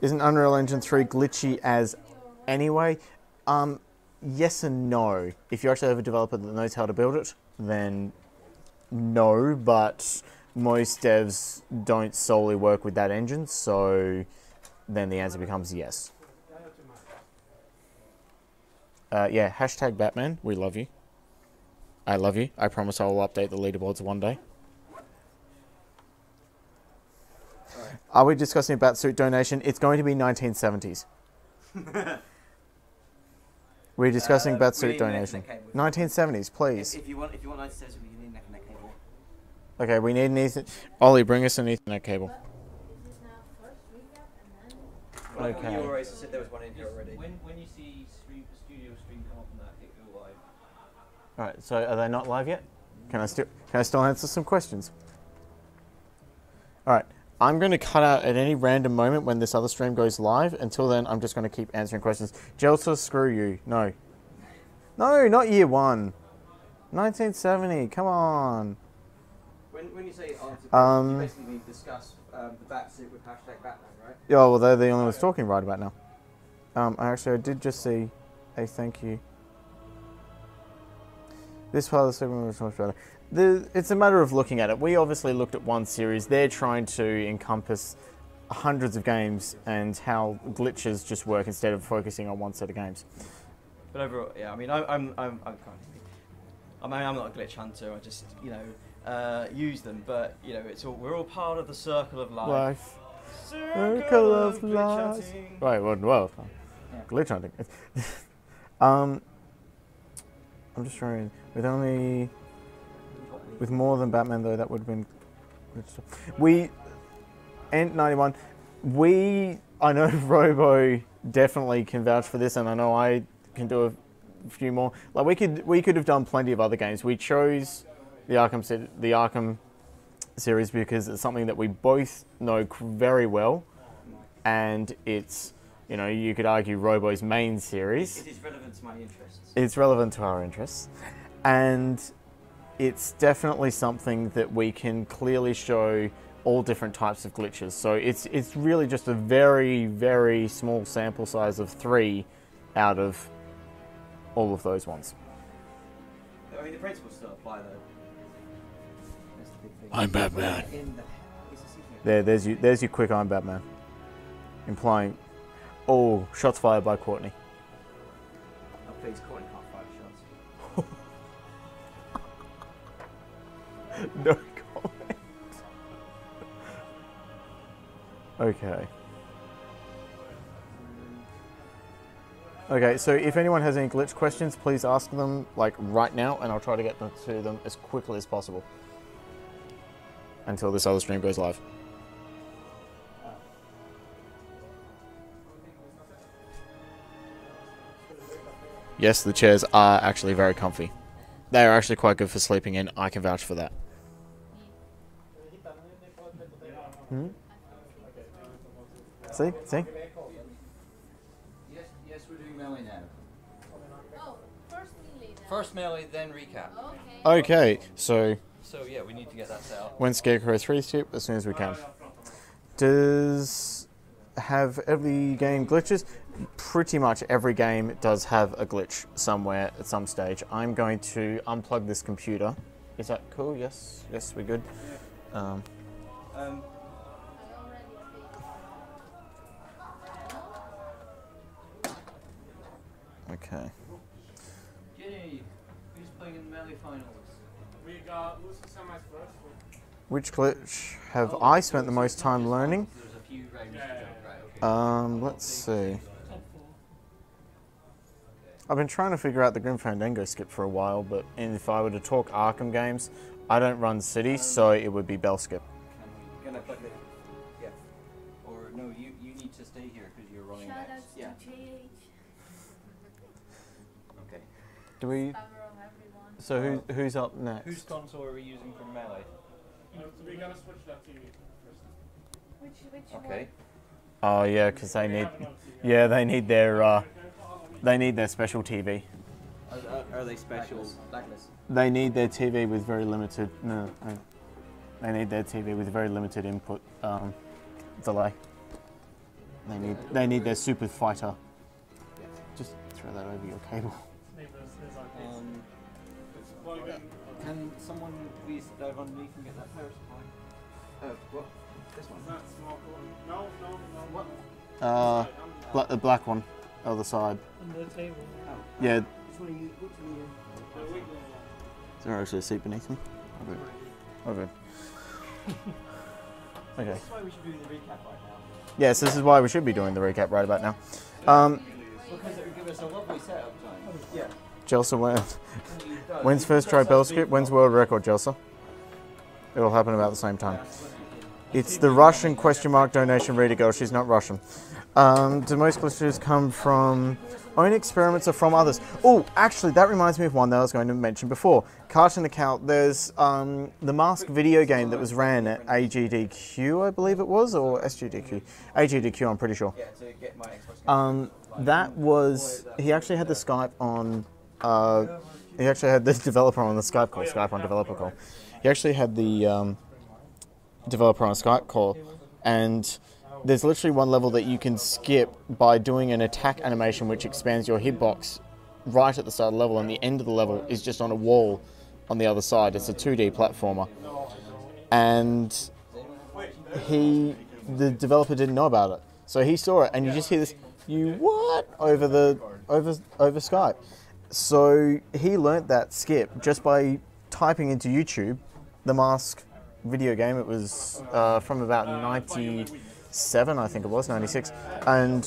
Isn't Unreal Engine 3 glitchy as anyway? Um, yes and no. If you actually have a developer that knows how to build it, then no, but most devs don't solely work with that engine, so then the answer becomes yes. Uh, yeah, hashtag Batman, we love you. I love you. I promise I will update the leaderboards one day. Are we discussing about suit donation? It's going to be 1970s. We're discussing Uh, about we suit donation. 1970s, please. If, if you want, if you want 97, you need an Ethernet cable. Okay, we need an Ethernet. Ollie, bring us an Ethernet cable. Well, Okay. You already said there was one in here already. When, when you see stream, studio stream come up on that, hit go live. All right, so are they not live yet? Can I still can I still answer some questions? All right, I'm going to cut out at any random moment when this other stream goes live. Until then, I'm just going to keep answering questions. Jelsa, screw you. No, no, not year one. 1970. Come on. When, when you say answer, Um, you basically mean discuss um, the Batsuit with hashtag Batman, right? Yeah, well, they're the only ones talking right about now. Um, actually, I did just see a thank you. This part of the segment was much better. The, it's a matter of looking at it. We obviously looked at one series. They're trying to encompass hundreds of games and how glitches just work instead of focusing on one set of games. But overall, yeah, I mean, I, I'm, I'm, I'm kind of, I mean, I'm not a glitch hunter. I just, you know, uh, use them. But you know, it's all we're all part of the circle of life. Life. Circle, Circle of glitch life. Right, well, well Yeah. glitch hunting. um, I'm just trying. With only with more than Batman though, that would have been. good stuff. We and ninety one. We I know Robo definitely can vouch for this, and I know I can do a few more. Like we could we could have done plenty of other games. We chose the Arkham the Arkham series because it's something that we both know very well, and it's you know you could argue Robo's main series It is relevant to my interests. it's relevant to our interests and it's definitely something that we can clearly show all different types of glitches so it's it's really just a very very small sample size of 3 out of all of those ones I mean, the principles still apply though. That's the big thing. I'm Batman. The, it's a secret. there there's you there's your quick I'm Batman implying oh shots fired by Courtney no comment okay Okay, so if anyone has any glitch questions, please ask them like right now, and I'll try to get them to them as quickly as possible until this other stream goes live. Yes, the chairs are actually very comfy. They are actually quite good for sleeping in. I can vouch for that. Hmm? See, see. Yes, yes, we're doing melee now. Oh, first melee then. First melee, then recap. Okay. Okay, so So yeah, we need to get that set up. when Scarecrow 3 ship as soon as we can. Does have every game glitches? Pretty much every game does have a glitch somewhere at some stage. I'm going to unplug this computer. Is that cool? Yes, yes, we're good. Um, Um, I already fixed. Okay. Yay! Who's playing in the melee finals? We got Lucy semis first. Which glitch have Oh, I spent the most time learning? a few rounds Yeah, yeah. Right, okay. Um, let's see. I've been trying to figure out the Grim Fandango skip for a while, but if I were to talk Arkham games, I don't run City, so it would be Bell skip. Do we? Favor of everyone. So who, who's up next? Whose console are we using for melee? You know, we gotta switch that TV first. Which, which Okay. Oh yeah, because they need. have another TV. Yeah, they need their. Uh, they need their special TV. Are, are, are they special? Blacklist. They need their TV with very limited. No, no. they need their TV with very limited input um, delay. They need they need their super fighter. Just throw that over your cable. Can someone please dive underneath and get that power supply? Uh, what? This one. That small one. No, no, no. What? Uh, bla- the black one, other side. Under the table. Yeah, Which one are you? Which one are you? The wiggling one. is there actually a seat beneath me? Oh, good. Oh, good. okay. This is why we should be doing the recap right now. Yes, this is why we should be doing the recap right about now. Um, Because it would give us a lovely setup time. Yeah. Jelsa, when, when's first try bell script? When's world record, Jelsa? It'll happen about the same time. It's the Russian question mark donation reader girl. She's not Russian. Um, do most glitches come from own experiments or from others? Oh, actually, that reminds me of one that I was going to mention before. Cartoon account. There's um, the Mask video game that was ran at AGDQ, I believe it was, or SGDQ. AGDQ, I'm pretty sure. Yeah, to get my Xbox. Um, that was he actually had the Skype on. Uh, he actually had the developer on the Skype call. Skype on developer call. He actually had the um, developer on a Skype call, and there's literally one level that you can skip by doing an attack animation which expands your hitbox right at the start of the level, and the end of the level is just on a wall on the other side. It's a 2D platformer, and he the developer didn't know about it, so he saw it, and you just hear this you what over the over over Skype. So he learnt that skip just by typing into YouTube the Mask video game. It was uh, from about '97, I think it was '96, and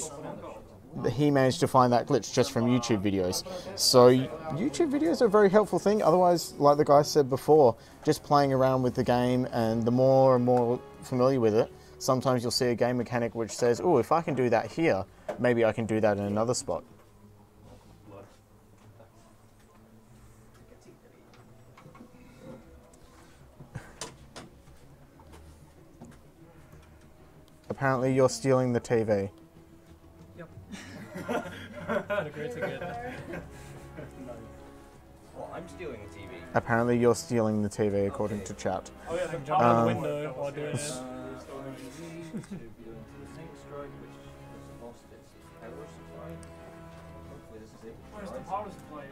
he managed to find that glitch just from YouTube videos. So YouTube videos are a very helpful thing. Otherwise, like the guy said before, just playing around with the game and the more and more familiar with it, sometimes you'll see a game mechanic which says, "Oh, if I can do that here, maybe I can do that in another spot." Apparently, you're stealing the TV. Agree together. Well, I'm stealing the TV. Apparently, you're stealing the TV, according to chat. Oh yeah, the I'm jumping out Um, the window while doing it. Where's the power supply?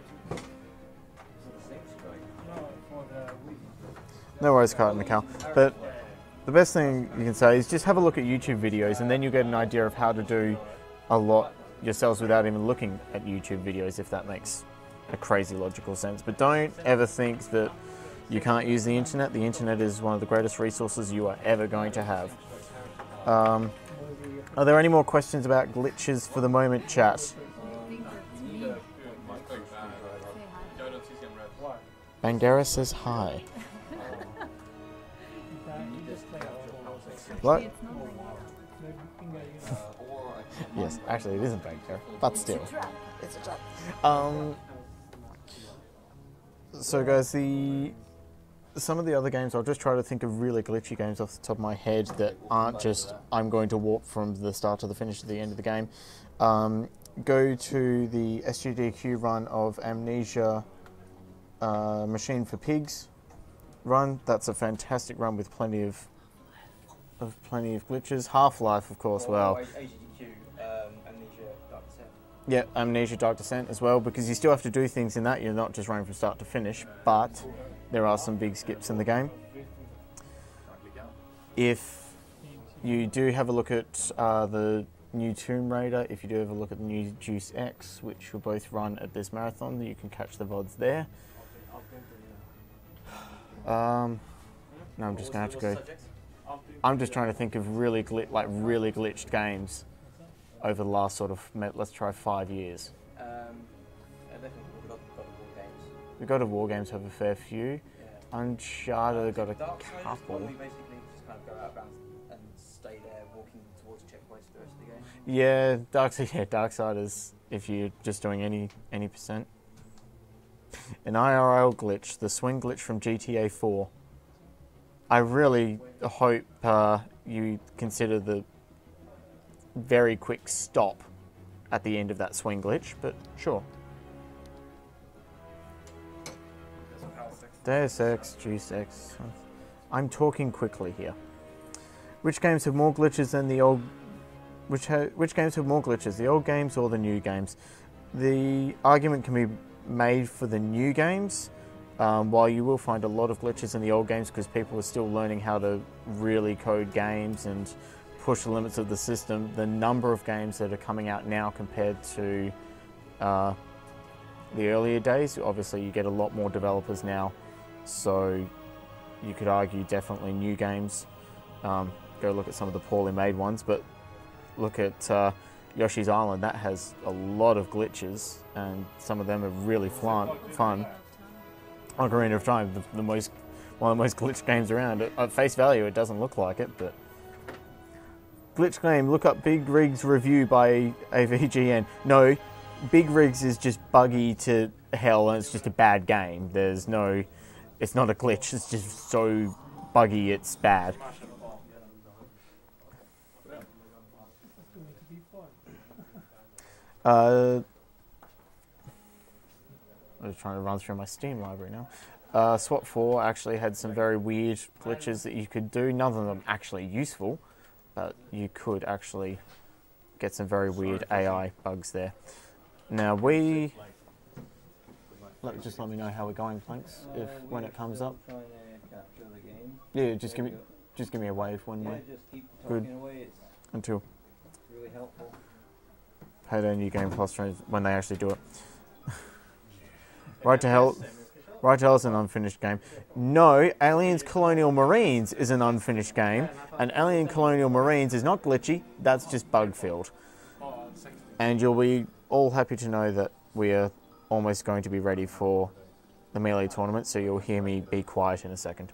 No, for the Wii. No worries, Carton Cal. But the best thing you can say is just have a look at YouTube videos, and then you'll get an idea of how to do a lot yourselves without even looking at YouTube videos, if that makes a crazy logical sense. But don't ever think that you can't use the internet. The internet is one of the greatest resources you are ever going to have. Um, are there any more questions about glitches for the moment, chat? Bangara says hi. Know, Yes, actually, it isn't Bangara, but still. It's a trap. It's a trap. Um, so, guys, the some of the other games, I'll just try to think of really glitchy games off the top of my head that aren't just I'm going to warp from the start to the finish to the end of the game. Um, go to the SGDQ run of Amnesia uh, Machine for Pigs run. That's a fantastic run with plenty of of plenty of glitches. Half Life, of course. Well, AGDQ, um, Amnesia, Dark Descent. Yeah, Amnesia Dark Descent as well, because you still have to do things in that. You're not just running from start to finish, but there are some big skips in the game. If you do have a look at uh, the new Tomb Raider, if you do have a look at the new Juice X, which will both run at this marathon, you can catch the VODs there. Um, no, I'm just gonna have to go. I'm just trying to think of really glit, like really glitched games over the last sort of let's try five years. Um, I definitely we've got, got the war games. We got a war games have a fair few. Yeah. Uncharted got a Dark couple. we basically just kind of go out and stay there, walking towards checkpoints for the rest of the game. Yeah, Dark Side. Yeah, Dark Side is if you're just doing any any percent. An IRL glitch, the swing glitch from GTA 4. I really hope uh, you consider the very quick stop at the end of that swing glitch, but sure. Deus Ex, Juice X. I'm talking quickly here. Which games have more glitches than the old which which games have more glitches, the old games or the new games? The argument can be made for the new games, um, while you will find a lot of glitches in the old games because people are still learning how to really code games and push the limits of the system. The number of games that are coming out now compared to uh, the earlier days, obviously you get a lot more developers now, so you could argue definitely new games. Um, go look at some of the poorly made ones, but look at uh, Yoshi's Island. That has a lot of glitches, and some of them are really fun. Ocarina of Time, the, the most one of the most glitched games around. At face value, it doesn't look like it, but glitch game. Look up Big Rigs review by AVGN. No, Big Rigs is just buggy to hell, and it's just a bad game. There's no, it's not a glitch. It's just so buggy, it's bad. Uh, I'm just trying to run through my Steam library now. Uh, SWAT 4 actually had some very weird glitches that you could do. None of them actually useful, but you could actually get some very weird AI bugs there. Now we, let, just let me know how we're going, Planks, if when it comes up. Trying to capture the game. Yeah, just give me, just give me a wave we just Good. away. Until really helpful. Payday New Game Plus when they actually do it. ride to hell. Ride to Hell is an unfinished game. No, Aliens Colonial Marines is an unfinished game, and Alien Colonial Marines is not glitchy, that's just bug filled. And you'll be all happy to know that we are almost going to be ready for the Melee tournament, so you'll hear me be quiet in a second.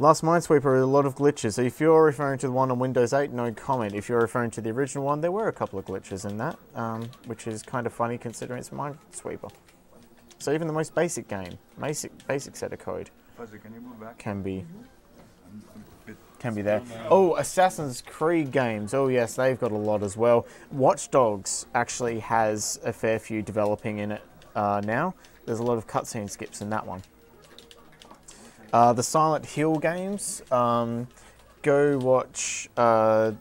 Last Minesweeper, a lot of glitches. So if you're referring to the one on Windows 8, no comment. If you're referring to the original one, there were a couple of glitches in that, um, which is kind of funny considering it's Minesweeper. So even the most basic game, basic basic set of code, can you move back? can be bit can be there. Oh, Assassin's Creed games. Oh yes, they've got a lot as well. Watch Dogs actually has a fair few developing in it uh, now. There's a lot of cutscene skips in that one. Uh, the Silent Hill games. Um, go watch uh,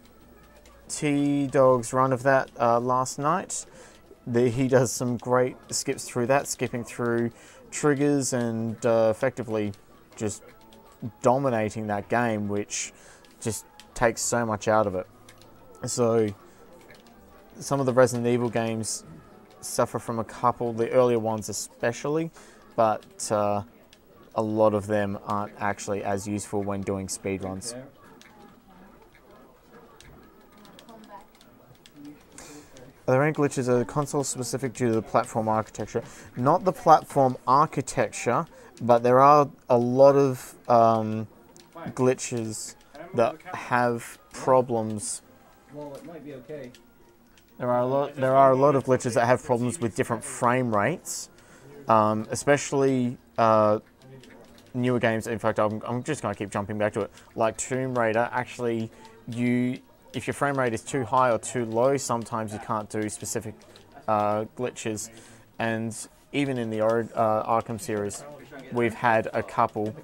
T Dog's run of that uh, last night. The, he does some great skips through that, skipping through triggers and uh, effectively just dominating that game, which just takes so much out of it. So, some of the Resident Evil games suffer from a couple, the earlier ones especially, but uh, a lot of them aren't actually as useful when doing speedruns. There. Are there any glitches that are console specific due to the platform architecture? Not the platform architecture, but there are a lot of um, glitches that have problems. Well, it might be okay. There are a lot. There are a lot of glitches that have problems with different frame rates, um, especially uh, newer games. In fact, I'm, I'm just going to keep jumping back to it. Like Tomb Raider, actually, you if your frame rate is too high or too low, sometimes you can't do specific uh, glitches. And even in the Ori- uh, Arkham series, we've had a couple.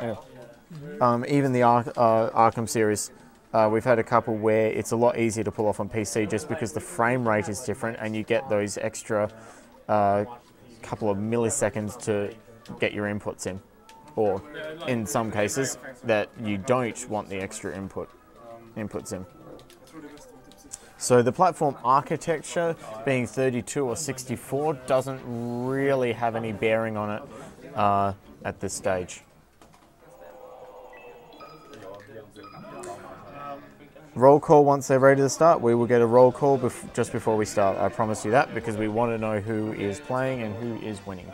Yeah. Um, even the Ar- uh, Arkham series, uh, we've had a couple where it's a lot easier to pull off on PC just because the frame rate is different and you get those extra uh, couple of milliseconds to get your inputs in. Or in some cases that you don't want the extra input inputs in. So the platform architecture being 32 or 64 doesn't really have any bearing on it uh, at this stage. Roll call once they're ready to start. We will get a roll call bef- just before we start. I promise you that because we want to know who is playing and who is winning.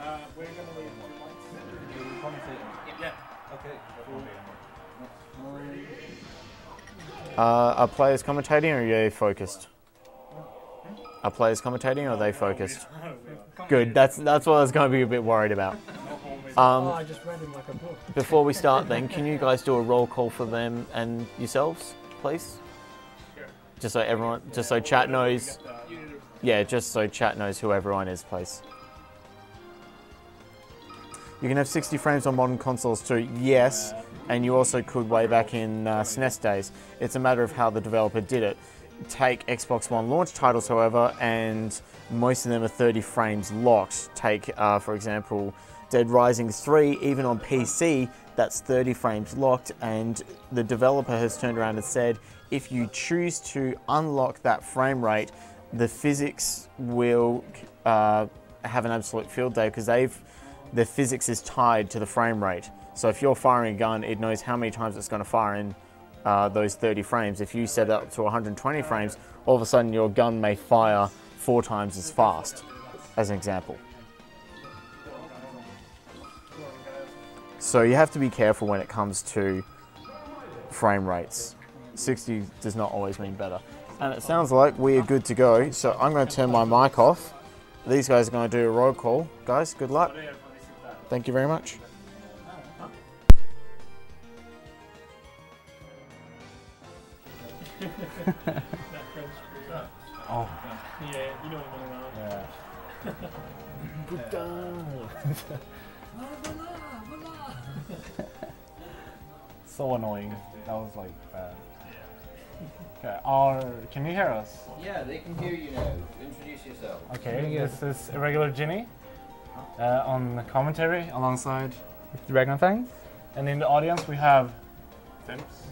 Uh, are players commentating or are they focused? Are players commentating or are they focused? Good. That's that's what I was going to be a bit worried about. Oh, Um, I just read him like a book. before we start, then, can you guys do a roll call for them and yourselves, please? Just so everyone, just so chat knows. Yeah, just so chat knows who everyone is, please. You can have 60 frames on modern consoles too. Yes, and you also could way back in uh, SNES days. It's a matter of how the developer did it. Take Xbox One launch titles, however, and most of them are 30 frames locked. Take, uh, for example, Dead Rising 3, even on PC, that's 30 frames locked, and the developer has turned around and said if you choose to unlock that frame rate, the physics will uh, have an absolute field day because they've the physics is tied to the frame rate. So if you're firing a gun, it knows how many times it's going to fire in uh, those 30 frames. If you set it up to 120 frames, all of a sudden your gun may fire four times as fast, as an example. So you have to be careful when it comes to frame rates. 60 does not always mean better. And it sounds like we are good to go. So I'm going to turn my mic off. These guys are going to do a roll call. Guys, good luck. Thank you very much. Oh. Yeah, you know what I'm around. so annoying. That was like bad. Okay, our, can you hear us? Yeah, they can hear you now. Introduce yourself. Okay, this is Irregular Ginny uh, on the commentary alongside, Dragon Fang. and in the audience we have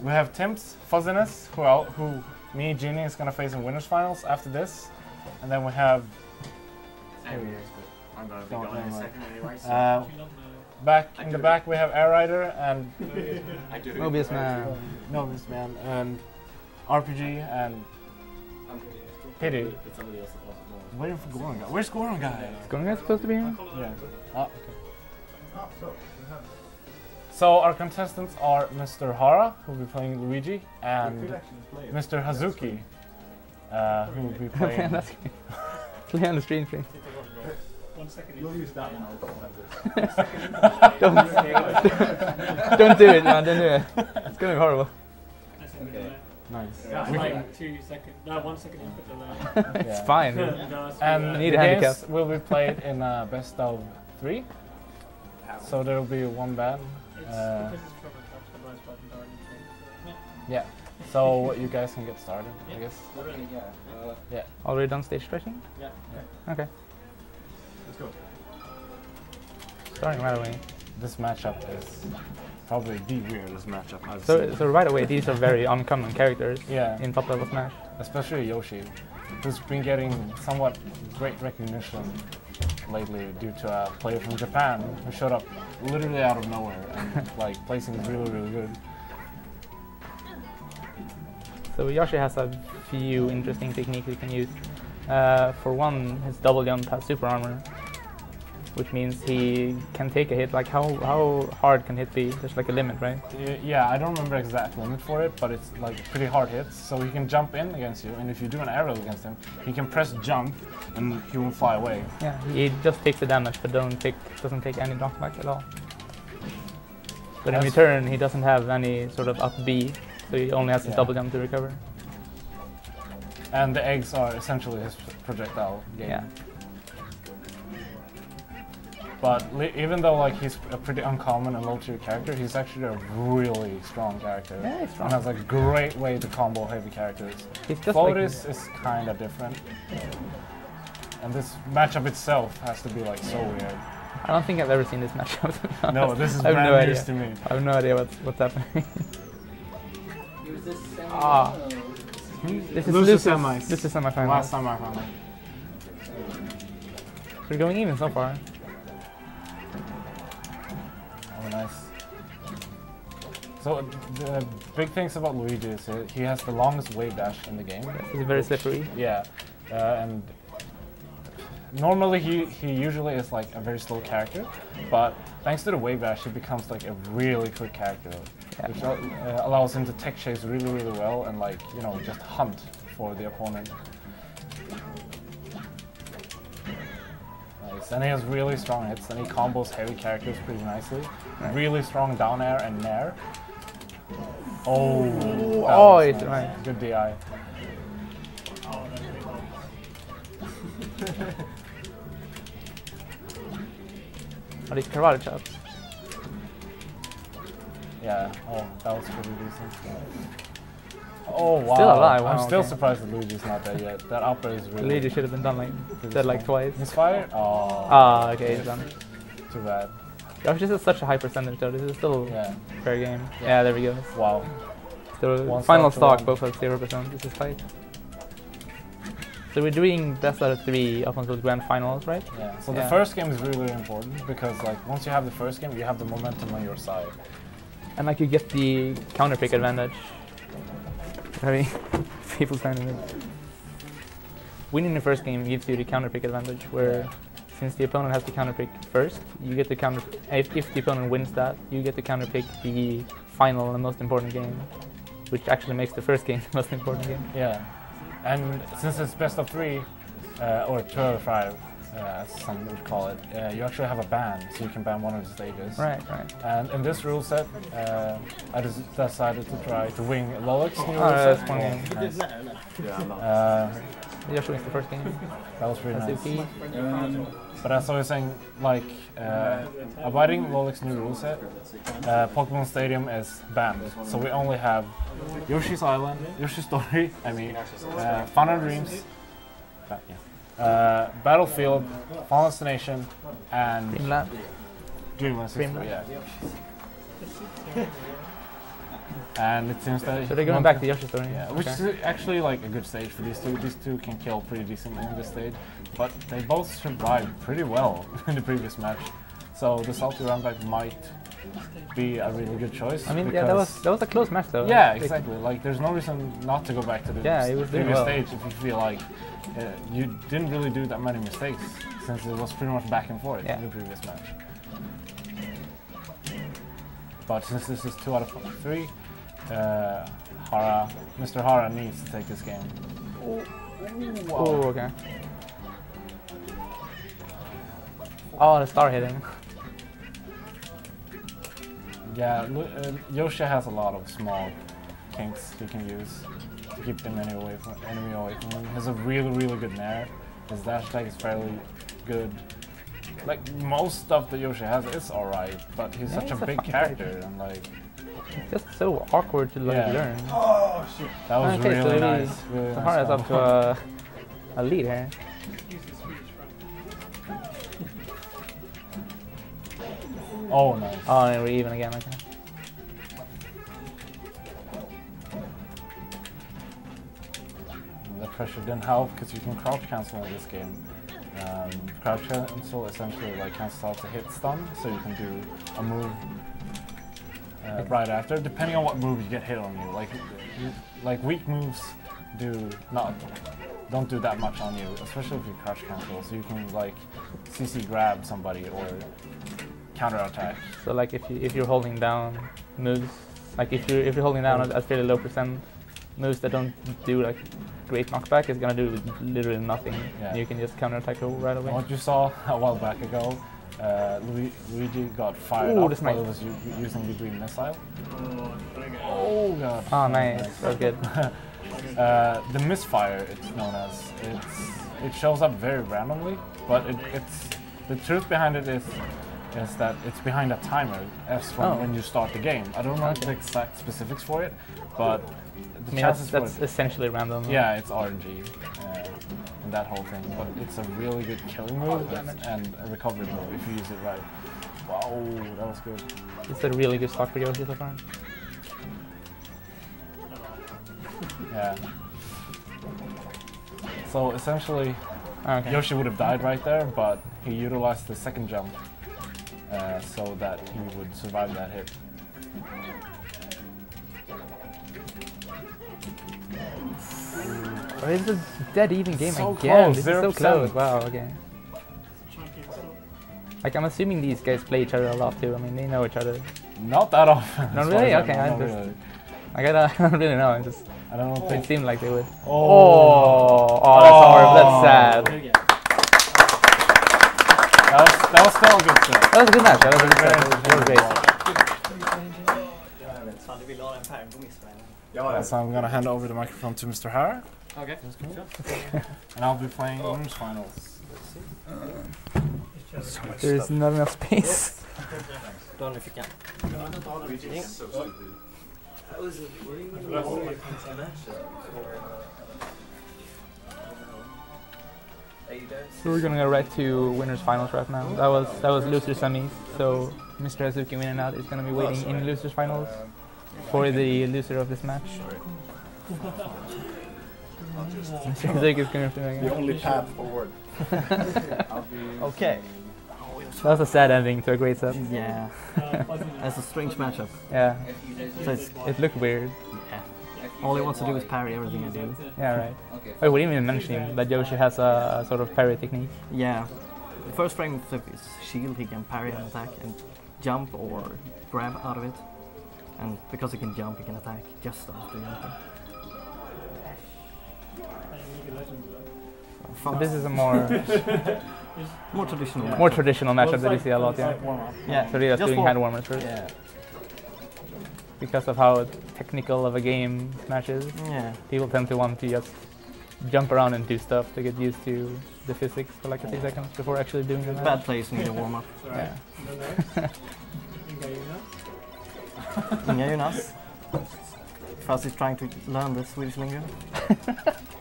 we have Tim's Fuzziness, who el- who me Ginny is gonna face in winners finals after this, and then we have I'm going to be going in a second anyway. uh, back in the back we have Air Rider and I do. Mobius Man. Novice Man and RPG and Pity. Waiting for Goron guy. Where's Goron guy? Is Gunga supposed to be here? Yeah. Oh, okay. So our contestants are Mr. Hara, who will be playing Luigi, and Mr. Hazuki, uh, who will be playing. That's Play on the stream, please. One second. You'll use that one. don't, don't do it, man. Don't do it. It's gonna be horrible. Okay. nice. That's We- like two seconds. No, one second input delay. it's Yeah. fine. No, it's And really Need a games handicap. will be played in uh, best of three. So there will be one band. It's Uh, because it's from a touch the mouse button or anything. Yeah. So you guys can get started, I guess. Really, yeah. Uh, Already done stage stretching? Yeah. Okay. Let's go. Starting right away. This matchup is probably the weirdest matchup I've So, seen. so right away, these are very uncommon characters yeah, in top level Smash. especially Yoshi, who's been getting somewhat great recognition lately due to a player from Japan who showed up literally out of nowhere and like placing is really really good. So Yoshi has a few interesting techniques he can use. Uh, for one, his double jump has super armor, which means he can take a hit. Like how how hard can hit be? There's like a limit, right? Yeah, I don't remember exact limit for it, but it's like pretty hard hits. So he can jump in against you, and if you do an arrow against him, he can press jump, and he won't fly away. Yeah, he just takes the damage, but don't take doesn't take any knockback at all. But in return, he doesn't have any sort of up B, so he only has his Yeah. double jump to recover. And the eggs are essentially his projectile game. Yeah. But li- even though like he's a pretty uncommon and low tier character, he's actually a really strong character. Yeah, he's strong. And has a great way to combo heavy characters. He's like Flotus is kind of different. And this matchup itself has to be like so weird. I don't think I've ever seen this matchup. No, this is I have brand no idea. to me. I have no idea what's what's happening. use this. Ah. this is Lucis Lucis. semis. This is semifinal. Last time I found it. We're going even so far. So the big things about Luigi is he- has the longest wave dash in the game. He's very slippery. Yeah, uh, and normally he, he usually is like a very slow character, but thanks to the wave dash, he becomes like a really quick character, Yeah. which uh, allows him to tech chase really really well and like you know just hunt for the opponent. Nice, and he has really strong hits, and he combos heavy characters pretty nicely. Nice. Really strong down air and nair. Oh, Oh, it's nice. Good DI. Are these karate chops? Yeah. Oh, that was pretty decent. Oh wow! Still alive, I'm wow, still okay. surprised that Luigi's not dead yet. That upper is really. Luigi should have been done like dead like twice. Misfire? Oh. Ah, okay, he's done. Too bad. Gosh, this is such a high percentage though. This is still Yeah. fair game. Yeah, there we go. Wow. So One final stock stock, one. both at zero percent. This is tight. So we're doing best out of three up until the grand finals, right? Yeah. So the first game is really really important because like once you have the first game, you have the momentum on your side. And like you get the counter pick advantage. Very people trying to winning the first game gives you the counter pick advantage where since the opponent has the counter pick first, you get the counter if, if the opponent wins that, you get to counter pick the final and most important game. Which actually makes the first game the most important game. Yeah. And since it's best of three, uh, or two out of five, uh, as some would call it, uh, you actually have a ban, so you can ban one of the stages. Right, right. And in this rule set, uh, I just decided to try to wing Lolix new Oh, rule that's set. one game. nice. Yeah, I'm not. Yoshi wins the first game. that was pretty nice. Suzuki. But as I was saying, like, uh, abiding Lolix new rule set, uh, Pokemon Stadium is banned. So we only have Yoshi's Island, Yoshi's Story, I mean, uh, Fountain of Dreams, uh, yeah. uh, Battlefield, Final Destination, and Dreamland. Dreamland Dreamland. yeah. And it seems that So they're going back to Yoshi story. yeah, which Okay. is actually like a good stage for these two. These two can kill pretty decently in this stage, but they both survived pretty well in the previous match. So the salty roundback might be a really good choice. I mean, yeah, that was that was a close match though. yeah, Like, exactly. Like, there's no reason not to go back to the Yeah, previous well. stage if you feel like uh, you didn't really do that many mistakes, since it was pretty much back and forth Yeah. in the previous match. But since this is two out of three, uh, Hara, Mr. Hara needs to take this game. Oh, okay. Oh, the star hitting. Yeah, Lu- uh, Yoshi has a lot of small kinks he can use to keep the enemy away from enemy away from him. He has a really really good nair. His dash attack is fairly good. Like most stuff that Yoshi has is alright, but he's Yeah, such a he's a big fun character and like It's just so awkward to like Yeah. learn. Oh shit! That was Okay, so really maybe nice. Really nice Sahara's up to a, a lead here. Use the speech from. oh nice. Oh, and we're even again. Okay. The pressure didn't help because you can crouch cancel in this game. Um, crouch cancel essentially like cancels out the hit stun, so you can do a move uh, right after, depending on what move you get hit on you. Like, you, like weak moves do not don't do that much on you, especially if you crouch cancel. So you can like CC grab somebody or counter attack. So like if you if you're holding down moves, like if you if you're holding down at, fairly low percent moves that don't do like great knockback, it's gonna do literally nothing. Yeah. You can just counter attack right away. What you saw a while back ago, uh, Luigi got fired Ooh, up while he was u- using the green missile. Oh, trying god. Oh, nice. That's good. Uh, the misfire, it's known as. It's it shows up very randomly, but it, it's the truth behind it is is that it's behind a timer as from Oh. when you start the game. I don't know the exact specifics for it, but the I mean, that's, chances for that's it, essentially random. yeah, it's RNG uh, and that whole thing. But it's a really good killing move and, and a recovery move if you use it right. Wow, that was good. It's a really good stock for Yoshi so far. Yeah. So essentially, Okay. Yoshi would have died right there, but he utilized the second jump uh, so that he would survive that hit. Oh, it's a dead even game So again. close, this is so close. Wow. Okay. Like I'm assuming these guys play each other a lot too. I mean, they know each other. Not that often. Not really? as Okay, know, I not just- really. Like I don't, I don't really know. I just I don't know. it seemed like they would. Oh, Oh, oh, that's oh. horrible. That's sad. There you go. that was that was still a good set. That was a good match. That was a good match. That was great. Fan, det vill ha en pärm på missfärgen. Ja, So I'm gonna hand over the microphone to Mr. Hara, Okej. and I'll be playing Orange Finals. It's just There's not enough space. Don't know if you can. So we're gonna go right to winners finals right now. That was that was losers semis. So Mr. Hazuki winning out is gonna be waiting in losers finals for the loser of this match. Mr. Hazuki is gonna be The again. only path forward. Okay. That was a sad ending to a great set. Yeah. That's a strange matchup. Yeah, So it's, it looked weird. Yeah. all he wants to do is parry everything I do. Yeah, right. Oh, we didn't even mention that Yoshi has a, a sort of parry technique. Yeah. The first frame of is shield, he can parry an attack and jump or grab out of it. And because he can jump, he can attack just after jumping. But this is a more more traditional. more matchup. traditional matchup that you see a lot. Yeah. Yeah. So Ria's just doing hand warmers first Yeah. because of how technical of a game Smash is. Yeah. People tend to want to just jump around and do stuff to get used to the physics for like a few seconds before actually doing the match. Bad players need a warm up. Yeah. Inga Jonas. Fast is trying to learn the Swedish lingo.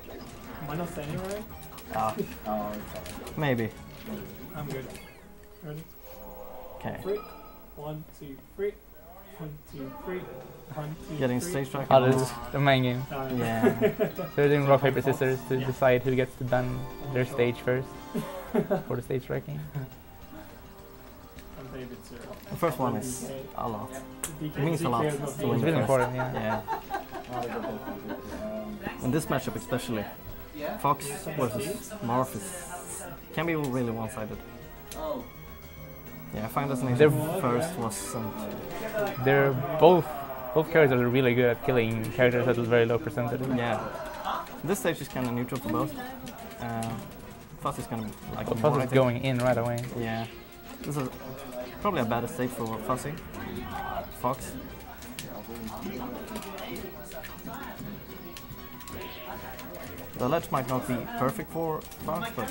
Am I not standing right? Ah, Oh, maybe. I'm good. Ready? Okay. Three. One, two, three. One, two, three. One, two, Getting stage strike. Oh, this is the main game. Done. Yeah. So they're doing rock paper scissors to decide who gets to ban their stage first for the stage striking. I'm David, sir. The first one is a lot. DK, It means a lot DK is not to being win It's really important, yeah. Yeah. Um, In this matchup especially, Fox versus Marth is, can be really one-sided. Yeah, I Final Destination They're- first was um, They're both both characters are really good at killing characters at a very low percentage. yeah. This stage is kind of neutral for both. Uh, Fuzz is gonna like Fuzz is going in right away. Yeah. This is probably a better stage for Fuzzy. Fox. The ledge might not be perfect for Fox, but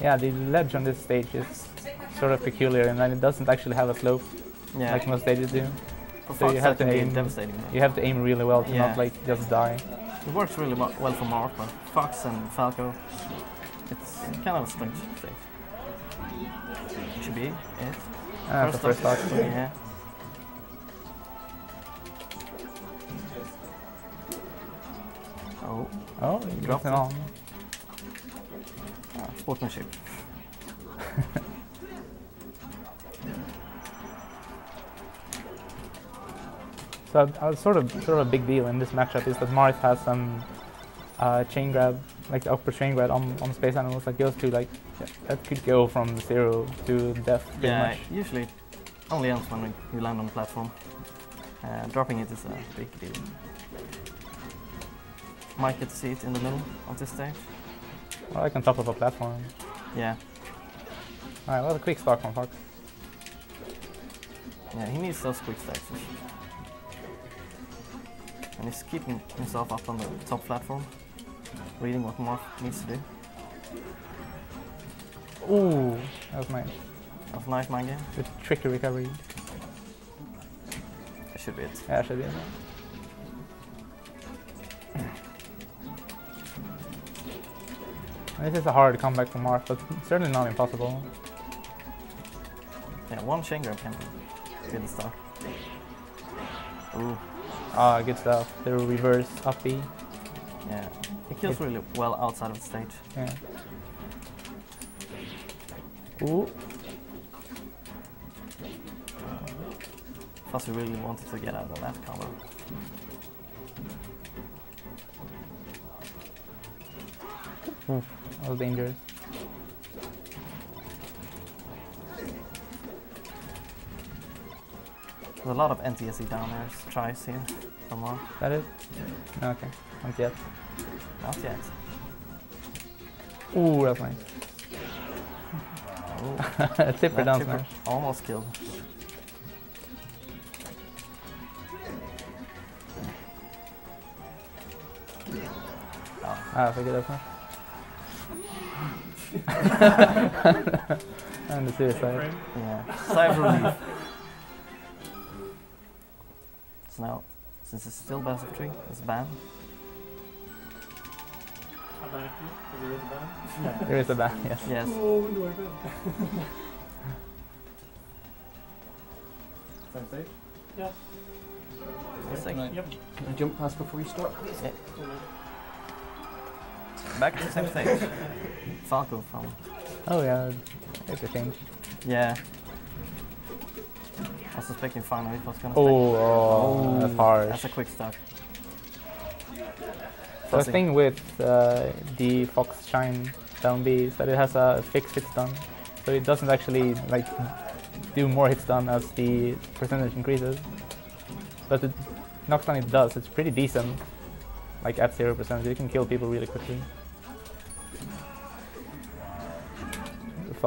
Yeah, the ledge on this stage is sort of peculiar and then it doesn't actually have a slope yeah, like most stages do. for so Fox you have to aim- devastating. though. You have to aim really well to Yeah. not like just die. It works really well for Mark, but Fox and Falco, it's kind of a strange stage. Should be it. Ah, first stock. Yeah. Oh, Oh, you Dropped it on. ah, sportsmanship. So uh, sort of sort of a big deal in this matchup is that Marth has some uh, chain grab, like the upper chain grab on, on space animals that goes to like that could go from zero to death pretty Yeah, much. usually only ends when you land on the platform. Uh, dropping it is a big deal. Might get to see it in the middle of this stage. Or like on top of a platform. Yeah, Alright, well a quick stock from Fox. yeah, he needs those quick stacks. And he's keeping himself up on the top platform, reading what Marth needs to do. Ooh, that was nice. That's a nice mind game. With tricky recovery. That should be it. Yeah, should be. it. This is a hard comeback from Marth, but certainly not impossible. Yeah, one grab can be the start. Ooh, Ah, good stuff. The reverse up B. yeah. It kills really well outside of the stage. Yeah. Ooh. Fuzzy really wanted to get out of that combo. Oof, that was dangerous. There's a lot of NTSC down there. Tries here. Come on. That it? Okay, not yet. Not yet. Ooh, that's nice. Ooh, Tipper down tipper smash. almost killed. Ah, forget that smash. and the suicide. Frame. Yeah. Sigh of relief. So now, since it's still best of three, it's banned. Automatically, because there is a ban. There is a ban, yes. Yes. Oh, when do I ban? Same stage? Yeah. Yes, I- Yep. Can I jump past before you start? yeah. Oh, no. Back to the same stage. Falco from. Oh yeah, it's a change. Yeah. I was suspecting finally was gonna Oh, take- oh, that's harsh. That's a quick start. So the thing with uh, the Fox Shine down B is that it has a fixed hit stun, so it doesn't actually like do more hit stun as the percentage increases. But the knockdown it does, it's pretty decent. Like at zero percent, you can kill people really quickly.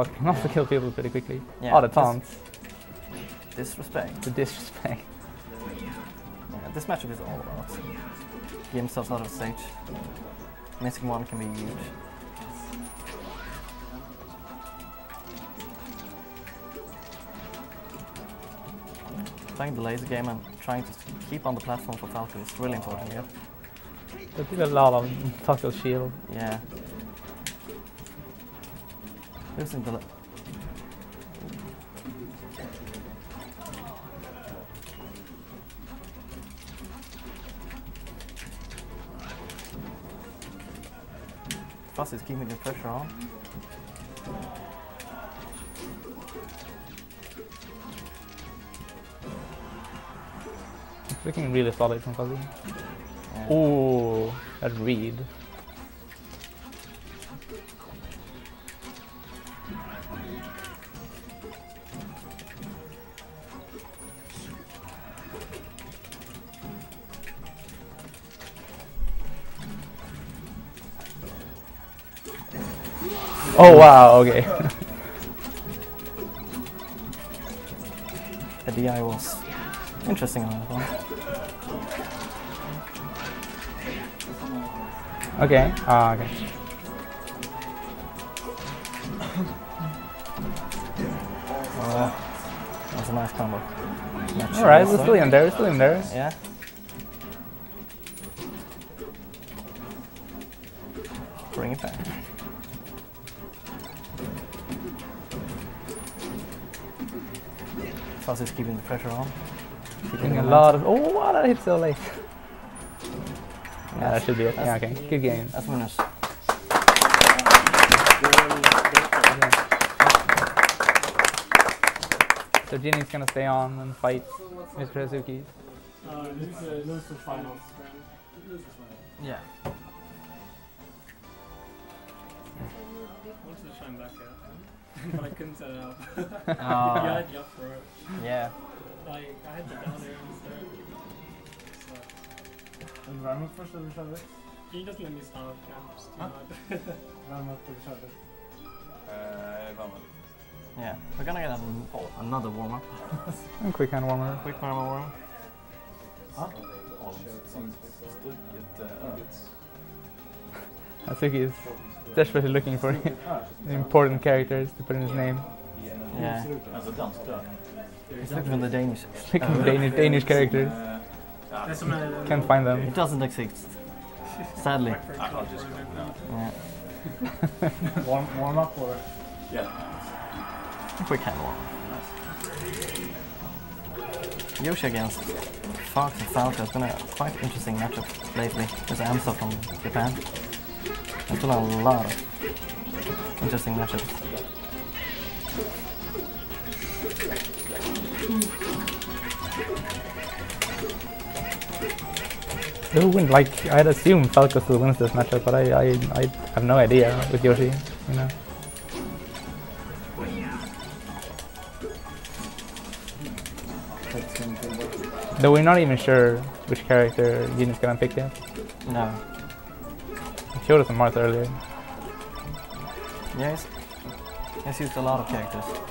Fuck, can also kill people pretty quickly. Yeah, oh, the taunts, Disrespect. the disrespect. Yeah, this matchup is all about get themselves out of the stage. Missing one can be huge. Playing the laser game and trying to keep on the platform for Falco is really important here. They did a lot of Falco's shield. Yeah. Losing the. Fuss is keeping the pressure on. Looking really solid from Fuzzy. Yeah. Ooh, that read. Oh wow, okay. The DI was interesting on that one. okay, ah, okay. Uh, that was a nice combo. Alright, we're still in there, we're still in there. Yeah. Fuzz is keeping the pressure on. Keeping a lot of. Oh, wow, that hit so late. Yeah, that should be it. Yeah, okay. Good game. That's winners. So Ginny's gonna stay on and fight Mr. Hazuki. Uh, this is uh, lose to finals round. Yeah. wanted to shine back out, but I couldn't set it up. Ah. you had the up for it. Yeah. Like, I had the down there instead. So, Environment först eller kör vi? he doesn't let me start camps too Huh? hard. Environment eller kör vi? Yeah. We're gonna get an, oh, another warm up. And quick hand warmer. Quick normal warm up. Hazuki ah. is desperately looking for important characters to put in his name. Yeah. He's looking for the Danish. Looking for Danish, uh, Danish uh, characters. That's my, Can't find them. It doesn't exist. Sadly. I'll just Yeah. Warm, warm up or? Yeah. Quick hand warm. Yoshi against Fox and Falco has been a quite interesting matchup lately. There's aMSa from Japan. There's been a lot of interesting matchups. Who win? Like I'd assume Falco still wins this matchup, but I, I, I have no idea with Yoshi. You know. Though we're not even sure which character Jin is gonna pick yet. No. He showed us a Marth earlier. Yes. He's used a lot of characters.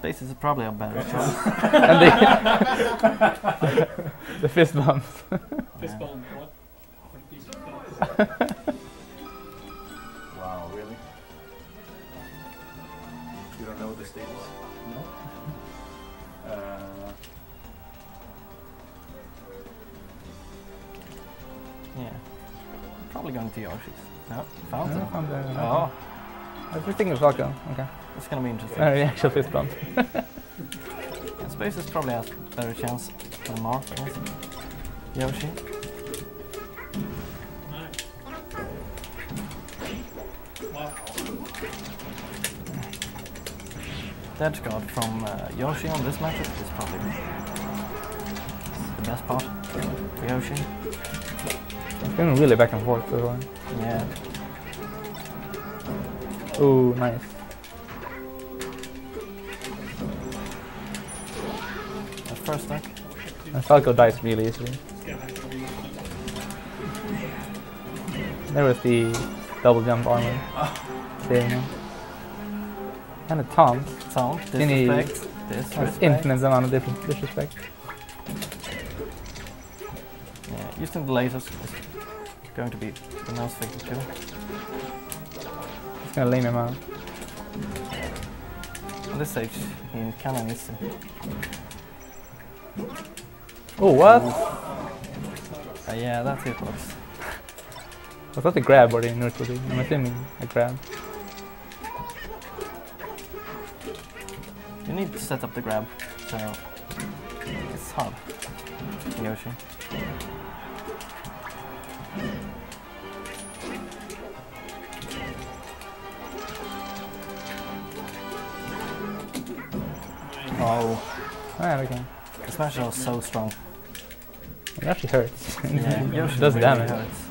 Space is probably a better choice. and the, the fist bump. Fist bump, what? What piece of fuck? Wow, really? You don't know the status? No. Uh, Yeah. Probably going to Yoshi's. No, fountain. Yeah, found the- Oh, I is of Okay. it's gonna be interesting. Uh, actual fist bump. Yeah, Space is probably has better chance than Marth. Also. Yoshi. Dead guard from uh, Yoshi on this matchup is probably the best part for Yoshi. It's going really back and forth far. Yeah. Ooh, nice. At first stack. And Falco dies really easily. Let's get back to the There was the double jump armor. Saving him. And a taunt. Then he- disrespect, disrespect. infinite amount of different disrespect. Yeah, using the lasers is going to be the most effective too. Gonna lame him out. This stage, he kinda needs to. Oh, what? Uh, yeah, that's it. Looks. Was that a grab or the neutral thing? I'm assuming a grab. You need to set up the grab, so it's hard. Yoshi. Smash was so strong. It actually hurts. Yeah, it Yoshi does really damage. hurts.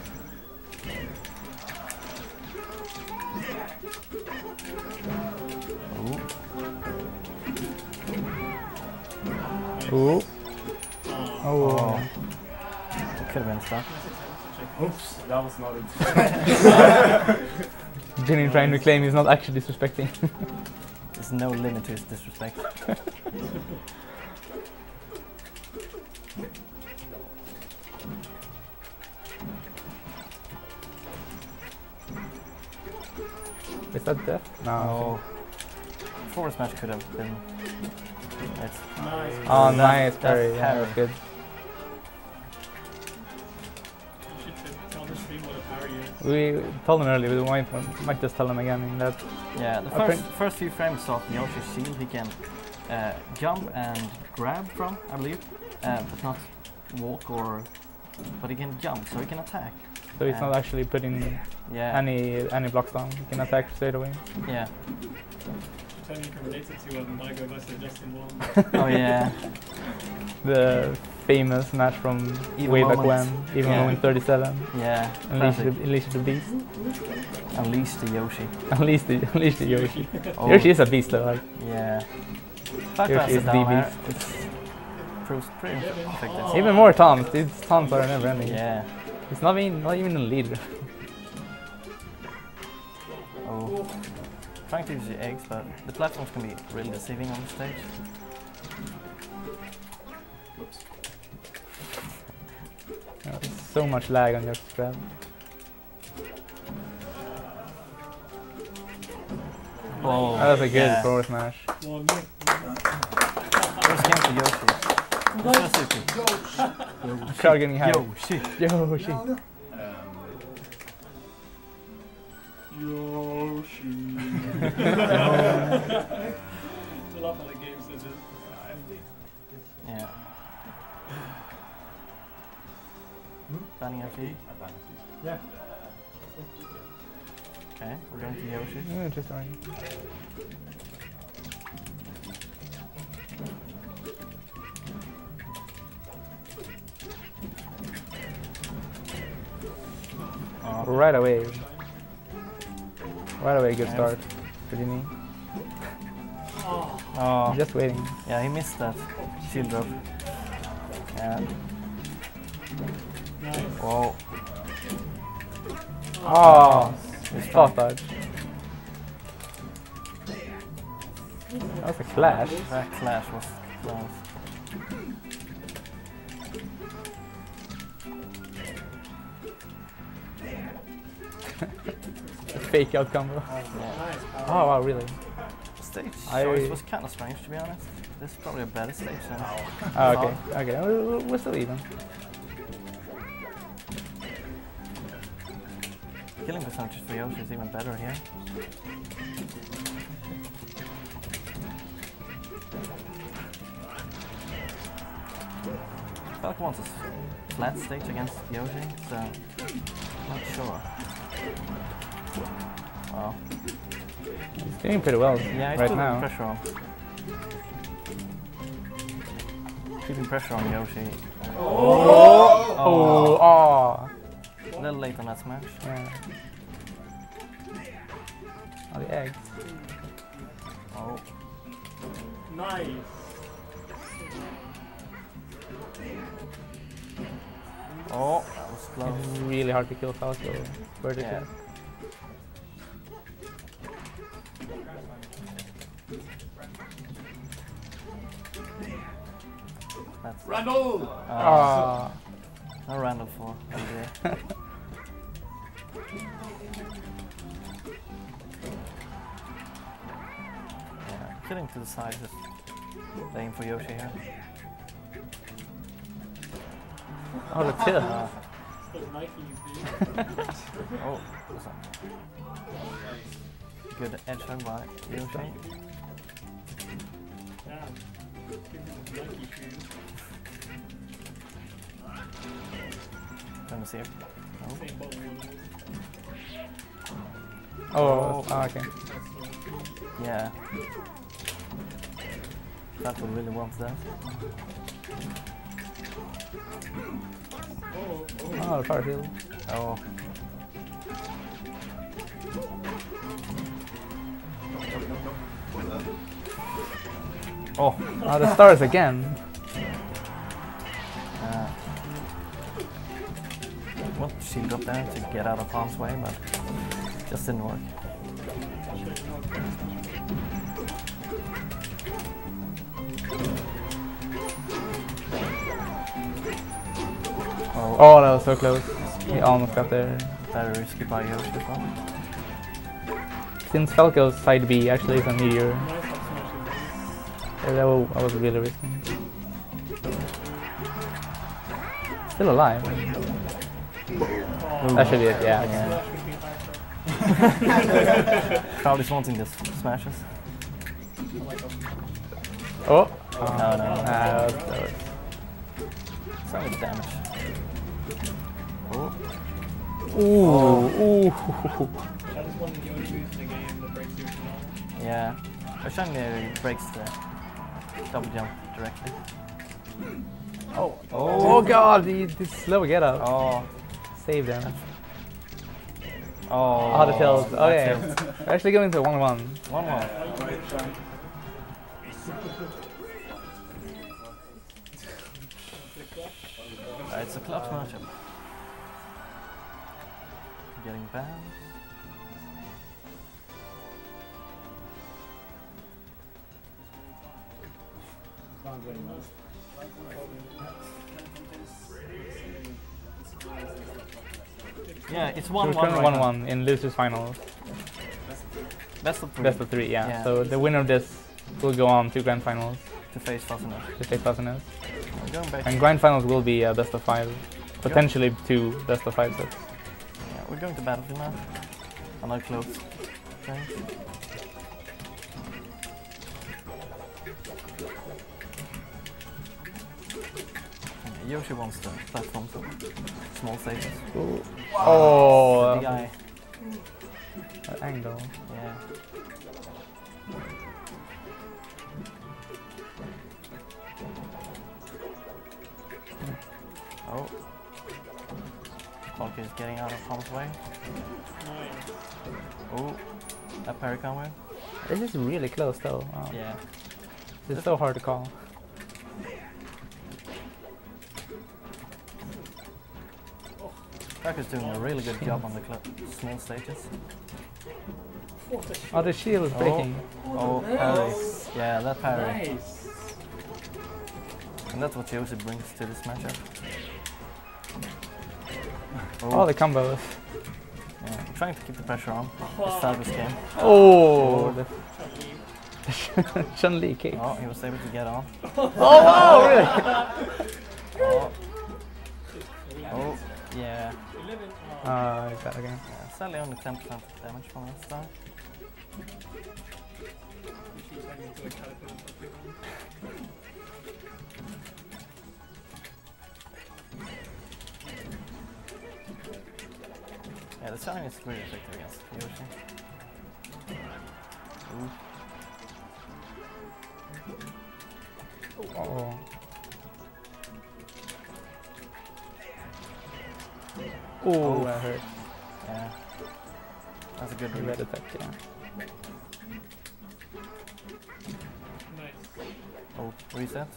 Ooh, Ooh. Oh, Oh. oh. It could have been stuck. Oops, that was not it. Jinny trying to claim he's not actually disrespecting. There's no limit to his disrespect. That death? No. Forward smash could have been. It's nice. Oh, nice that's parry. Yeah, that's good. You should t- tell the stream what a parry is. We told him earlier, we might, might just tell him again in that. yeah. The first first few frames of Yoshi's shield he can uh, jump and grab from, I believe, uh, but not walk or. But he can jump, so he can attack. So he's not actually putting Yeah. any any blocks down. He can attack straight away. yeah. Tell me you can relate it to um, Michael versus Justin Wong. Oh yeah. The famous match from Evo way back when, even Yeah. when 37. Yeah. Unleash classic. the, unleash the beast. Unleash the Yoshi. Unleash the unleash the Yoshi. Oh, Yoshi is a beast though. Like, Yeah. Fact Yoshi that is it's the beast. proves pretty effective. Even more taunts. These taunts are never ending. Yeah. It's not even not even a lead. Oh. Trying to use the eggs, but the platforms can be really deceiving on the stage. Uh, there's so much lag on your grab. Oh, That was a good yeah. forward smash. Well, me, First game for Yoshi. Yoshi. Crowd getting hyped. Yoshi. Yoshi. Um, Yoshi. a lot of the games that just. Yeah. Banning FD. Yeah. Okay, we're going to Yoshi. Yeah, just alright. Oh, Right away. Right away, good Yeah. start. you mean? oh. Just waiting. Yeah, he missed that shield drop. Yeah. Oh, ah, It's thought dodge. That was a clash. That clash was close. Fake out combo. Yeah. Oh wow, really? Stage I- choice was kind of strange to be honest. This is probably a better stage than. Oh, ah, okay, okay, we're, we're still even. Killing percentages for Yoshi is even better here. Falcon wants a flat stage against Yoshi, so I'm not sure. He's doing pretty well yeah, right now. pressure on. Keeping pressure on Yoshi. Oh. oh, oh, A little late on that smash. yeah. Oh, the eggs. Oh, Nice. oh, that was close. It's really hard to kill Falco vertically. Yeah. Randall! uh, Ah, no Randall for NBA. yeah, killing to the side, just playing for Yoshi here. oh, the tilt. Uh, Those Nikes, dude. oh, what's that? Good edge hug by Yoshi. Damn. Give me those Nike shoes. Trying to see if. Oh. Same boat with those. Oh, ah, okay. Yeah. That would really want that. Oh, oh. Oh, power shield. Oh. Oh, Oh, the stars again. There to get out of harm's way, but just didn't work. Oh, Oh, that was so close. He almost got there. very risky by Yoshi. Since Falco's side B actually is a meteor, Nice up smashing, dude. yeah, that, that was really risky. Still alive. Oh, That should be it, yeah. Yeah. That should be hyper. Crowd wanting this smashes. Oh! No, no, no. Ah, that was, So much damage. Oh, Ooh, ooh. That is one of the only moves in the game that breaks you yeah. Oshang breaks the double jump directly. Oh, Oh god, the, the slow get up. Oh, Saved him. oh. Oh, the tilt. Okay. We're actually going to 1 1. One one. Uh, it's a clutch matchup. Getting banned. Yeah, it's We're 1 1 currently right 1 now. 1 in losers finals. Best of three Best of 3, yeah. Yeah. So the winner of this will go on to grand finals to face Fasteners. to take Fasteners. We're. And grand finals will be a best of 5. Potentially two best of 5 sets. Yeah, we're going to Battlefield now. On our close. Okay. Yoshi wants the platform, so small stages. Oh, the guy. that angle. Yeah. Oh. Hulk is getting out of harm's way. Nice. Oh. That parry combo. This is really close though. Wow. Yeah. This is so hard to call. Hulk is doing a really good job on the cl- small stages. What a shit. Oh, the shield is Oh. breaking. Oh, oh parry. Yeah, that parry. Nice. And that's what Yoshi brings to this matchup. Oh, the combos. yeah, I'm trying to keep the pressure on. Establish game. Oh, the Chun Li kick. Oh, he was able to get on. Oh, wow, really? Uh, is that again? yeah. Sadly, only 10% damage from that start. Yeah, the selling is really effective against Yoshi. Ooh. Oh. Oh, that hurt. Yeah. That's a good Red read. attack, yeah. Nice. Oh, reset.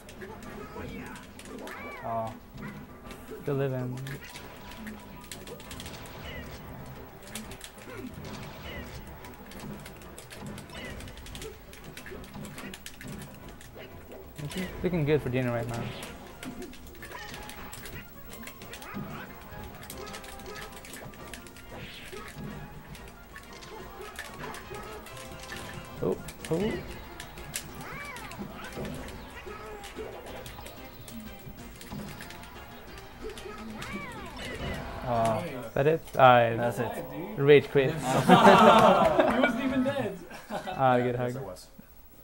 Oh, Still living. Looking good for dinner right now. That it? Ah, that's it. rage quit. he wasn't even dead. Ah, good hug. Yes, was.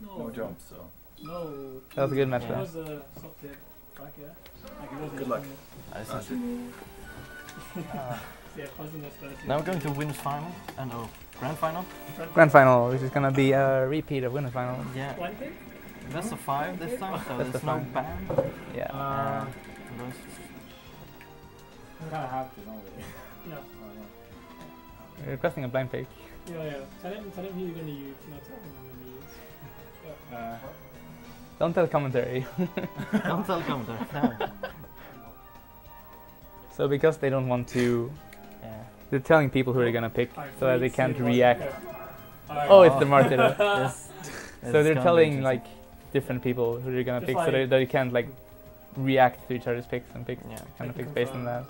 No. No jump, so. No. That was a good match It though. was a soft hit back here. Like it wasn't Good luck. I see. That's it. Yeah, fuzziness. Now we're going to winners final and oh, grand final. Grand final, which is gonna be a repeat of winner final. Yeah, Twenty? best of five this time, so Best there's of no five. ban. Yeah. Uh, Those- we kind of have to, don't we? Yeah. We're requesting a blind pick. Yeah, yeah. Tell him, tell him who you're gonna use, not tell him I'm gonna use. Uh, Don't tell commentary. Don't tell commentary. No. so because they don't want to, Yeah. they're telling people who they're gonna pick Alright, so that they can't react. go. Alright. Oh, it's the marketer. Yes. so they're It's gonna be telling like different people who they're gonna Just pick, so like- they, they can't like react to each other's picks and pick Yeah. kind of picks based on that.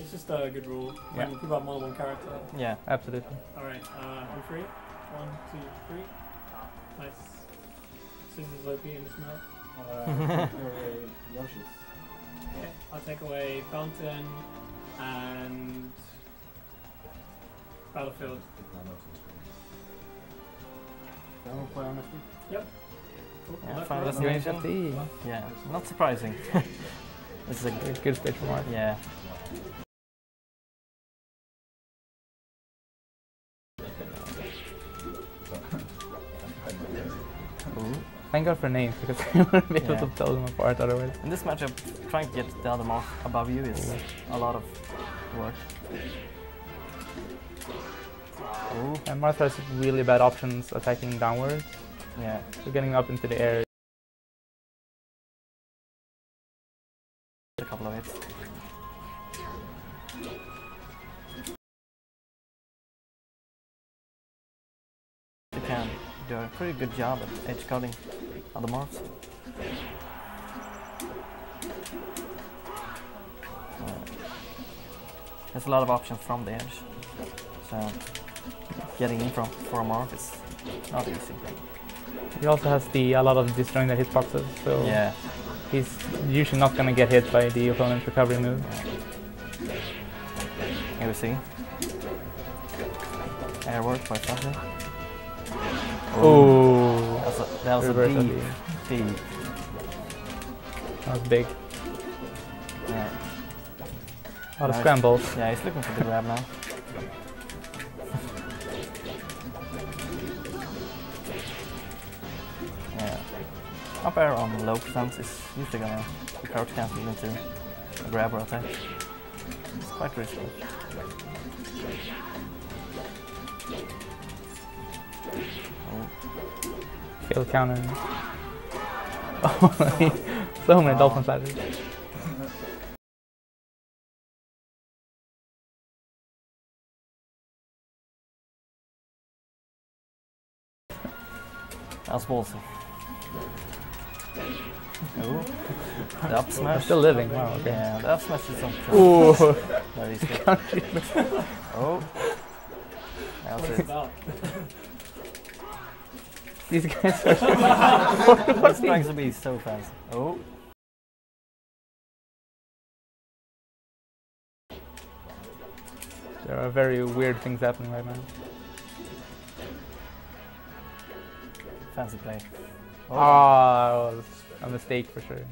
It's just a good rule. Yeah. When people have more than one character. Yeah. Absolutely. Alright, uh, on three. One, two, three. Nice. Scissors OP in this map. uh, Yoshi's. Okay, I'll take away Fountain and Battlefield. Don't we play on next week? Cool. Yeah, Left, Final right. Destination. Yeah. Not surprising. this is a Good, good stage for Marth. yeah. Thank God for names because I wouldn't be able Yeah. to tell them apart otherwise. In this matchup, trying to get the other Marth above you is a lot of work. Ooh. And Martha has really bad options attacking downwards, Yeah. so getting up into the air. A couple of hits. Pretty good job at edge cutting other Marths. Uh, There's a lot of options from the edge, so getting in from for a Marth is not easy. He also has the a lot of destroying the hitboxes, so Yeah, he's usually not gonna get hit by the opponent's recovery move. here we see. Air work by something. Oh, That was a, that was a deep, deep. That was big. Yeah. A lot of scrambles. Yeah, he's looking for the grab now. yeah. Up air on low percent is usually gonna be crouch cancelled into a grab or attack. It's quite risky. Kill counter. Oh, so many Oh. dolphin sliders. That's ballsy. Oh, the up I'm smash. still living. Wow. Okay. Yeah, the up smash is something. Ooh. Very easy. Oh. That's What's it. These guys are. Trying to be so fast. Oh. There are very weird things happening right now. Fancy play. Oh. Ah, a mistake for sure.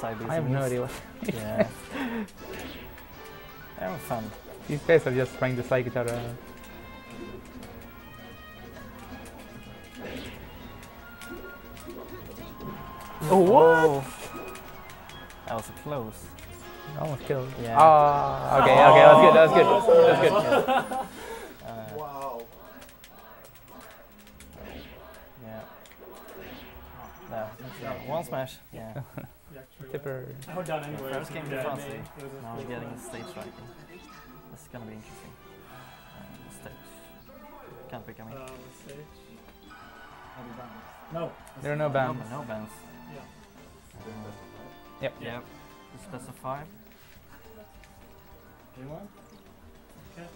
Side I have no idea what. Yeah. They were fun. These guys are just trying to psych each other out. Oh, what? Oh. That was close. Almost killed. Yeah. Ah, okay, okay, that was good, that was good. That was good. Uh, Wow. yeah. No, yeah, one smash. Yeah. Yeah, true. Tipper. I would done anyway. First game yeah, defense. me, it was a Now full we're getting one. stage striking. This is gonna be interesting. Uh, stage. Can't pick, I mean. Uh, stage. No. There are no No, bans. no bans. Yeah. Uh, Yep. Yep. It's best of five. Anyone? Okay.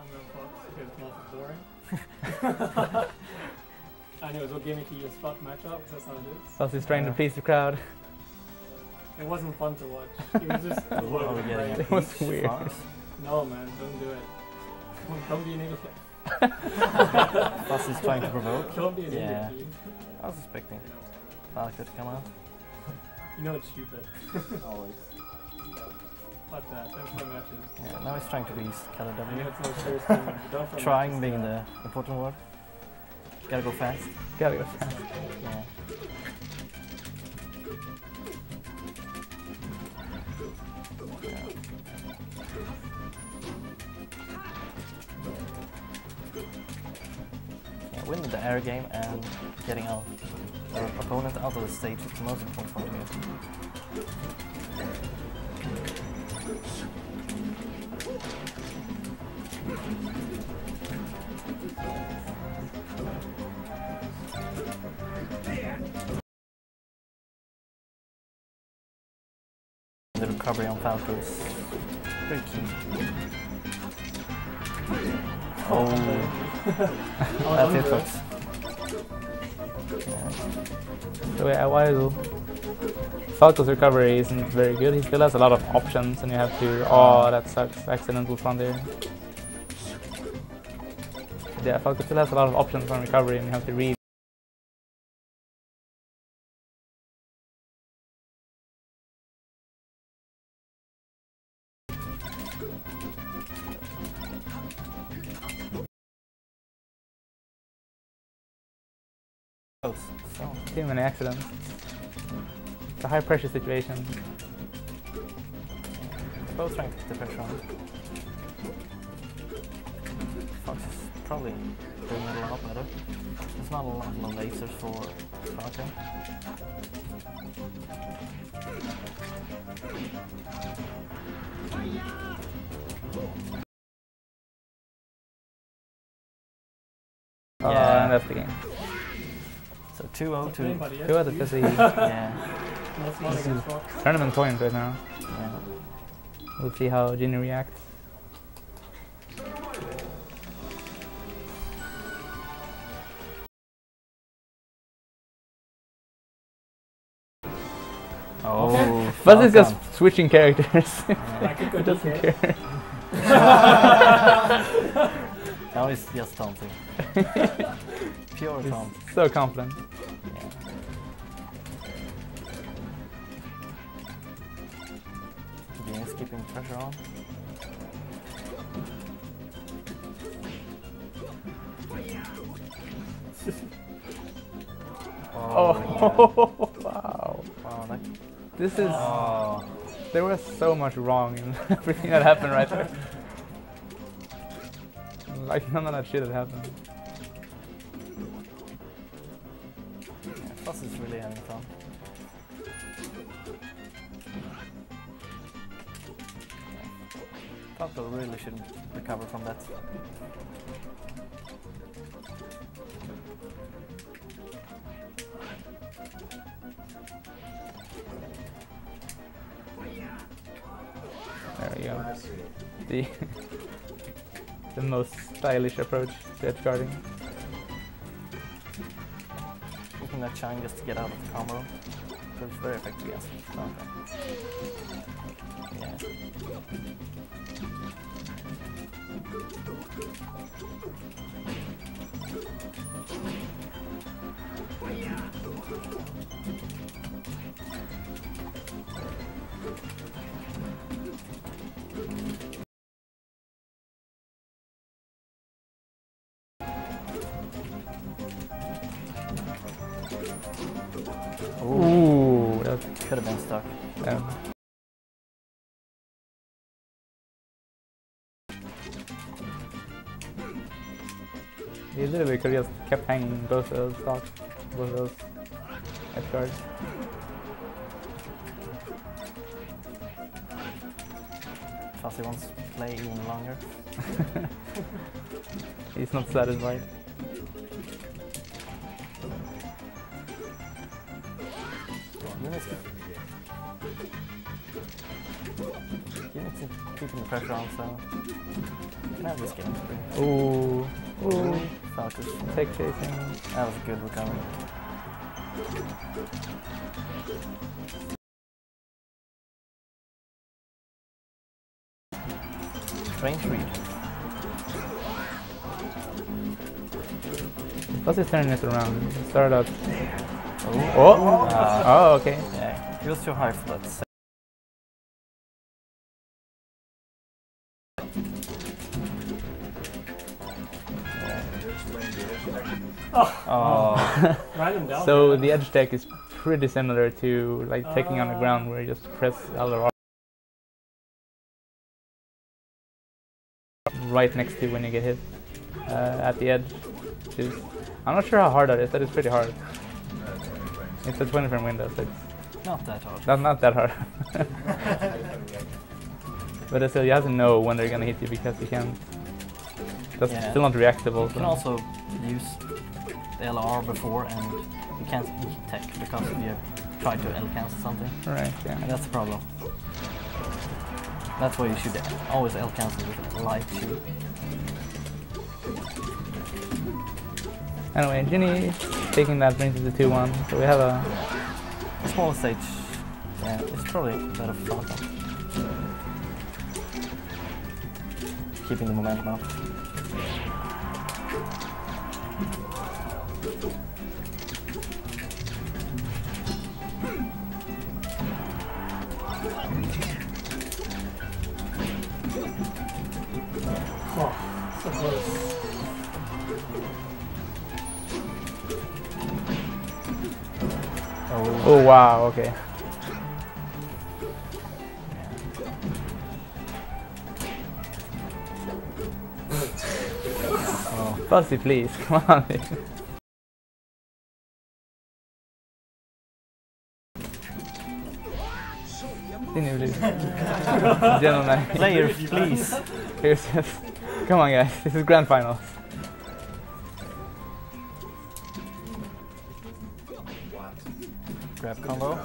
I'm gonna Fox because it's not boring. I know it's all gimmicky as fuck matchup, that's how it is. Plus he's trying to please the crowd. It wasn't fun to watch. It was just Are we getting It was weird. Fox? No man, don't do it. Don't- Don't be an idiot. Fox is trying to provoke. Don't be an Yeah. idiot, dude. I was expecting Falco to come out. You know it's stupid. Always. Fuck that, don't play matches. Yeah, now he's trying to be I know KLW. it's thing, but don't play Trying being the important word. Gotta go fast. Gotta go fast. Yeah. Winning the air game and getting our, our opponent out of the stage is the most important part here. The recovery on Falco is pretty key. Oh, that's it, folks. Yeah, while Falco's recovery isn't very good, he still has a lot of options and you have to... Oh, that sucks. Accidental there. Yeah, Falco still has a lot of options on recovery and you have to read. Too many accidents. It's a high pressure situation. both trying to put the pressure on. Fox is probably doing it a lot better. There's not a lot of lasers for Falco. Oh, uh, Yeah. and that's the game. So 2-0 to... Anybody Two out of. Yeah. That's not against Tournament point right now. yeah. We'll see how Ginny reacts. Oh, But it's just switching characters. I could go doesn't care. Now he's just taunting. Pure He's taunt. so confident. Keeping pressure on. Oh, oh wow. Wow, This is. oh, There was so much wrong in everything that happened right there. Like none of that shit had happened. yeah, Fuss is really having fun. Falco really should recover from that. There we go. The the most stylish approach to edge guarding. Using that shine just to get out of the combo. So it's very effective against Falco. Yeah. Ooh, that Could have been stuck. um, He literally could have just kept hanging both of those stocks, both of those edge guards. Fuzzy wants to play even longer. He's not satisfied. Units keeping the pressure on, so can have this game. Ooh, ooh, Falco's. tech chasing. That was a good recovery. Range read. Plus he's turning it around. Start up. Oh, Oh, Uh, oh, okay. yeah. He was too high for that. So there. the edge tech is pretty similar to like taking on the ground where you just press L right next to when you get hit uh, at the edge. Is, I'm not sure how hard that is. That is pretty hard. It's a 20 frame window, so it's not that hard. not, not that hard. but still, you have to know when they're gonna hit you because you can't. That's Yeah. still not reactable. You can also use LR before and you can't eat tech because you try to L cancel something. Right. Yeah. And that's the problem. That's why you should always L cancel with a light shoe. Anyway, Ginny taking that brings us to 2-1. So we have a A small stage, yeah, it's probably better for Falcon. Keeping the momentum up. Close. Oh, Oh wow, okay. oh. Fuzzy, please, come on. Even lose. Gentlemen, Players, please. here's come on guys, this is grand finals. Grab combo.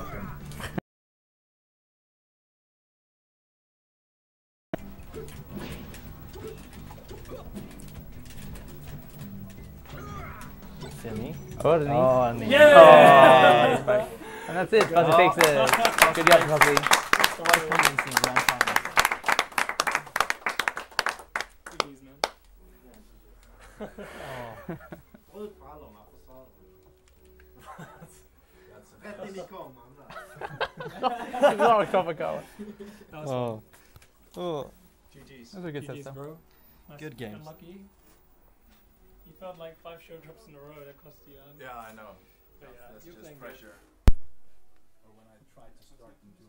See me? Oh, knee. Oh, and Yeah! Oh. And that's it, Fuzzy takes it. Good job, Fuzzy. White Combs in grand final. Jeez, man. Bra Kafakawa. Oh. Oh, GG's. Those are good GG's, sets, though. bro. Nice. Good games. Unlucky. You felt like five show drops in a row that cost you. Um, Yeah, I know. But yeah, That's just playing good. pressure. Or when I tried to start into